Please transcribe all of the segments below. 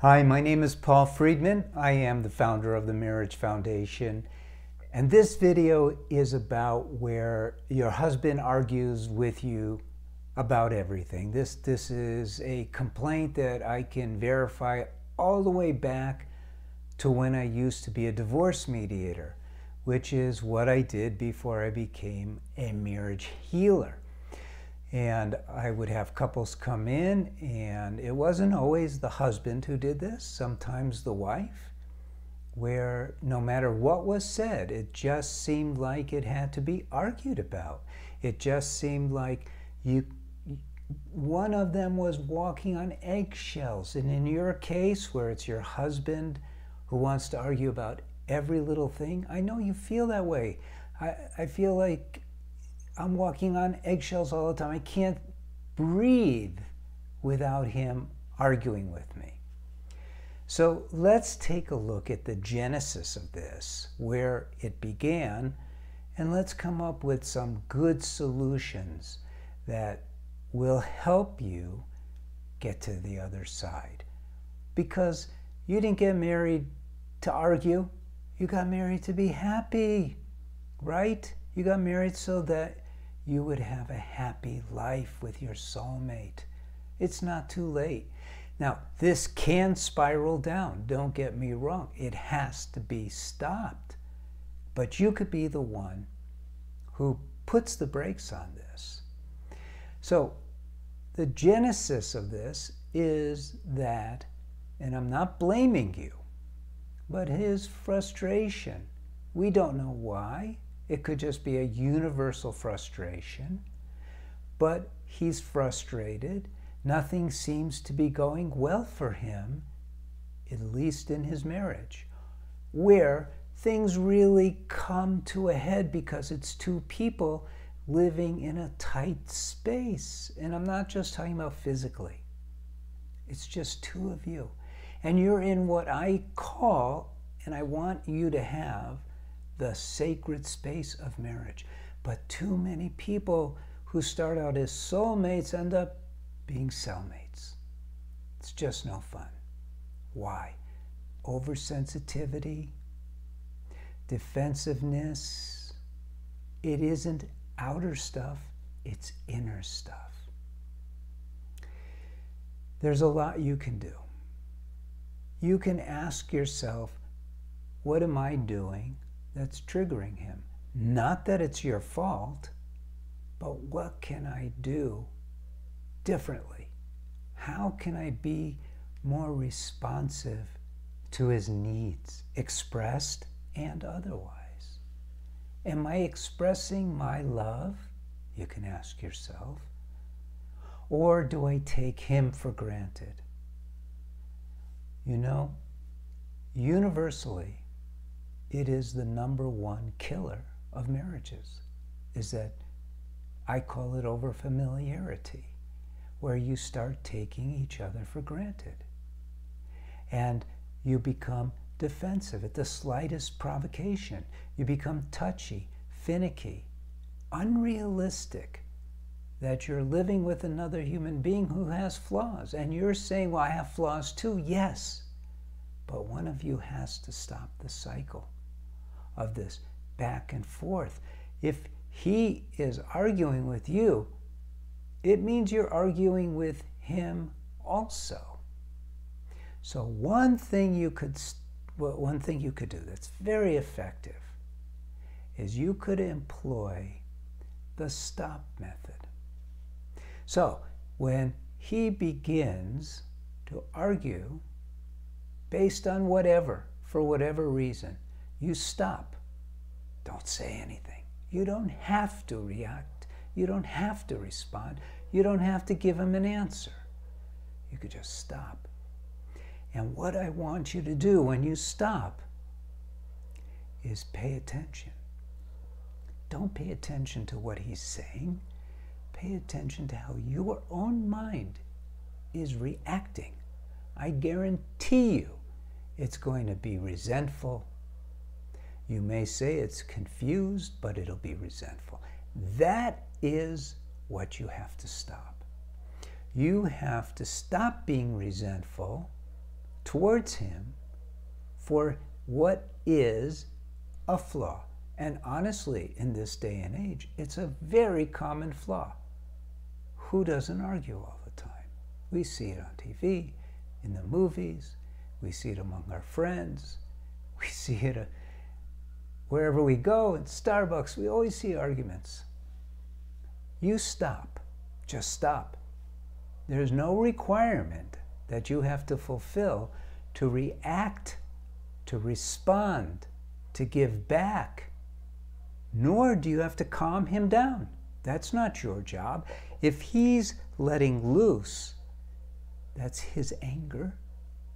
Hi, my name is Paul Friedman. I am the founder of the Marriage Foundation. And this video is about where your husband argues with you about everything. This, this is a complaint that I can verify all the way back to when I used to be a divorce mediator, which is what I did before I became a marriage healer. And I would have couples come in, and it wasn't always the husband who did this, sometimes the wife, where no matter what was said, it just seemed like it had to be argued about. It just seemed like you one of them was walking on eggshells. And in your case, where it's your husband who wants to argue about every little thing, I know you feel that way. I, I feel like I'm walking on eggshells all the time. I can't breathe without him arguing with me. So let's take a look at the genesis of this, where it began, and let's come up with some good solutions that will help you get to the other side. Because you didn't get married to argue, you got married to be happy, right? You got married so that you would have a happy life with your soulmate. It's not too late. Now, this can spiral down, don't get me wrong. It has to be stopped. But you could be the one who puts the brakes on this. So, the genesis of this is that, and I'm not blaming you, but his frustration. We don't know why. It could just be a universal frustration. But he's frustrated. Nothing seems to be going well for him, at least in his marriage, where things really come to a head because it's two people living in a tight space. And I'm not just talking about physically, it's just two of you. And you're in what I call, and I want you to have, the sacred space of marriage. But too many people who start out as soulmates end up being cellmates. It's just no fun. Why? Oversensitivity, defensiveness. It isn't outer stuff, it's inner stuff. There's a lot you can do. You can ask yourself, what am I doing that's triggering him. Not that it's your fault, but what can I do differently? How can I be more responsive to his needs, expressed and otherwise? Am I expressing my love? You can ask yourself. Or do I take him for granted? You know, universally, it is the number one killer of marriages is that I call it over familiarity, where you start taking each other for granted. And you become defensive at the slightest provocation. You become touchy, finicky, unrealistic that you're living with another human being who has flaws. And you're saying, Well, I have flaws too. Yes. But one of you has to stop the cycle of this back and forth. If he is arguing with you, it means you're arguing with him also. So one thing you could well, one thing you could do that's very effective is you could employ the stop method. So when he begins to argue based on whatever, for whatever reason, you stop. Don't say anything. You don't have to react. You don't have to respond. You don't have to give him an answer. You could just stop. And what I want you to do when you stop is pay attention. Don't pay attention to what he's saying. Pay attention to how your own mind is reacting. I guarantee you it's going to be resentful, you may say it's confused, but it'll be resentful. That is what you have to stop. You have to stop being resentful towards him for what is a flaw. And honestly, in this day and age, it's a very common flaw. Who doesn't argue all the time? We see it on TV, in the movies, we see it among our friends, we see it uh, wherever we go, at Starbucks, we always see arguments. You stop. Just stop. There's no requirement that you have to fulfill to react, to respond, to give back. Nor do you have to calm him down. That's not your job. If he's letting loose, that's his anger,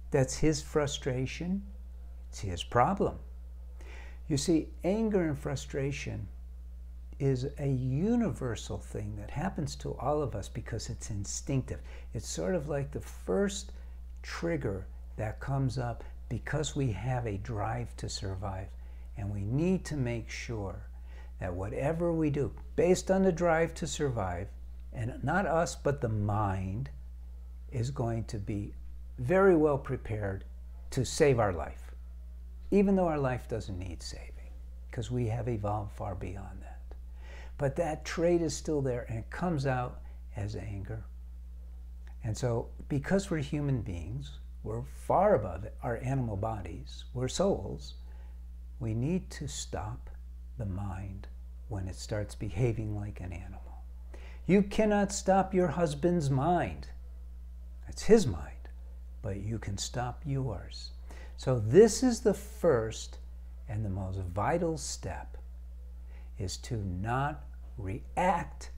that's his frustration, it's his problem. You see, anger and frustration is a universal thing that happens to all of us because it's instinctive. It's sort of like the first trigger that comes up because we have a drive to survive. And we need to make sure that whatever we do, based on the drive to survive, and not us, but the mind, is going to be very well prepared to save our life, even though our life doesn't need saving, because we have evolved far beyond that. But that trait is still there and it comes out as anger. And so, because we're human beings, we're far above our animal bodies, we're souls, we need to stop the mind when it starts behaving like an animal. You cannot stop your husband's mind. That's his mind, but you can stop yours. So this is the first and the most vital step is to not react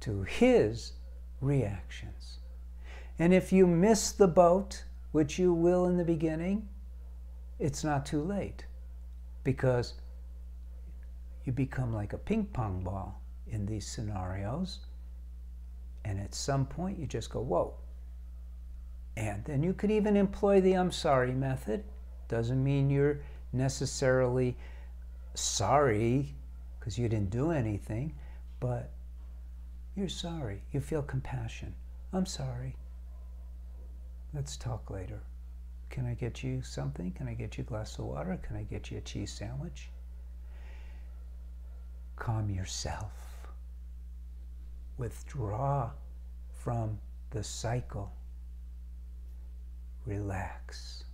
to his reactions. And if you miss the boat, which you will in the beginning, it's not too late because you become like a ping pong ball in these scenarios. And at some point, you just go, whoa. And then you could even employ the I'm sorry method. Doesn't mean you're necessarily sorry because you didn't do anything but you're sorry. You feel compassion. I'm sorry. Let's talk later. Can I get you something? Can I get you a glass of water? Can I get you a cheese sandwich? Calm yourself. Withdraw from the cycle. Relax.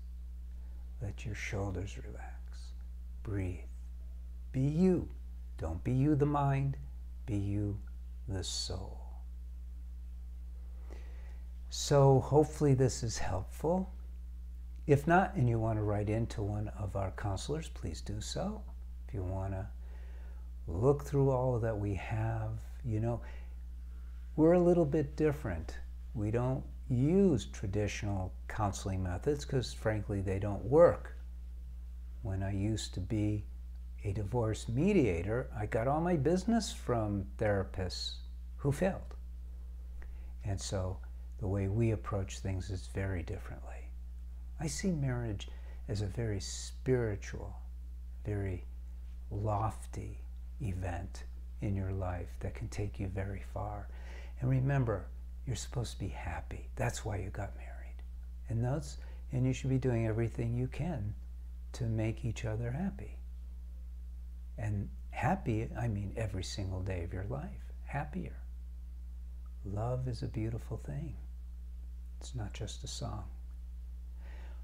Let your shoulders relax. Breathe. Be you. Don't be you, the mind be you the soul. So hopefully this is helpful. If not, and you want to write into one of our counselors, please do so. If you want to look through all that we have, you know, we're a little bit different. We don't use traditional counseling methods because, frankly, they don't work. When I used to be a divorce mediator, I got all my business from therapists who failed. And so the way we approach things is very differently. I see marriage as a very spiritual, very lofty event in your life that can take you very far. And remember, you're supposed to be happy. That's why you got married. And that's and you should be doing everything you can to make each other happy. And happy, I mean every single day of your life. Happier. Love is a beautiful thing. It's not just a song.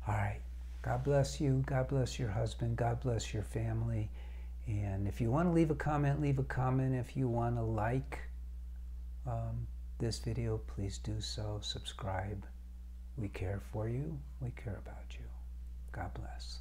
All right. God bless you. God bless your husband. God bless your family. And if you want to leave a comment, leave a comment. If you want to like um, this video, please do so. Subscribe. We care for you. We care about you. God bless.